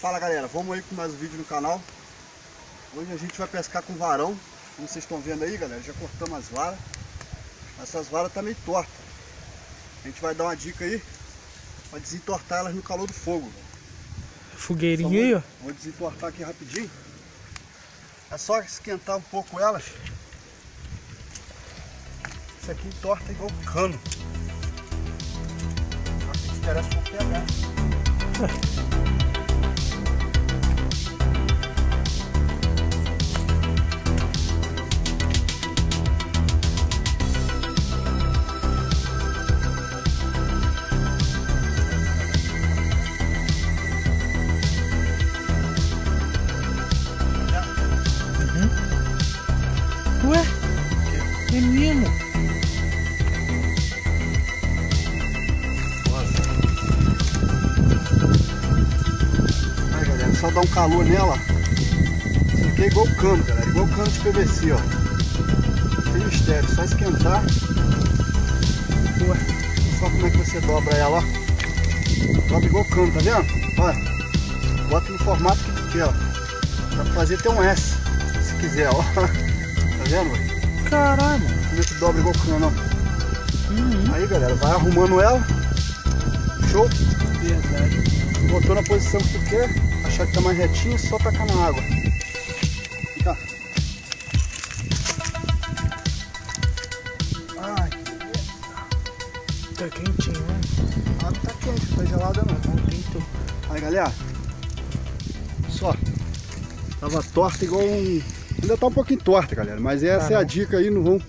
Fala galera, vamos aí com mais um vídeo no canal. Hoje a gente vai pescar com varão. Como vocês estão vendo aí galera, já cortamos as varas. Essas varas tá meio tortas A gente vai dar uma dica aí Pra desentortar elas no calor do fogo. Fogueirinha aí, ó. Vou desentortar aqui rapidinho. É só esquentar um pouco elas. Isso aqui entorta igual cano. Só que pegar Ué? Mesmo? Aí galera, só dar um calor nela. Isso aqui é igual cano, galera. Igual cano de PVC, ó. Tem mistério, só esquentar. Ué, só como é que você dobra ela, ó. Dobra igual cano, tá vendo? Olha. Bota no formato que tu quer, ó. Dá pra fazer até um S, se quiser, ó. Vendo, velho? Caralho. Como é que dobra igual cano, ó. Uhum. Aí, galera, vai arrumando ela. Show? Verdade. Botou na posição que tu quer, achar que tá mais retinho, só tacar na água. Tá. Ai, Tá quentinho, né? a água tá quente, não tá gelada não. Tá quente. Aí galera, só, tava torta igual um... Ainda tá um pouquinho torta, galera, mas essa é a Caramba. dica aí, não vamos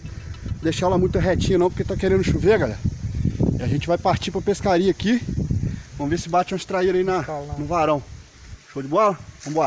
deixar ela muito retinha não, porque tá querendo chover, galera. E a gente vai partir pra pescaria aqui. Vamos ver se bate umas traíras aí na, Calma. no varão. Show de bola? Vambora.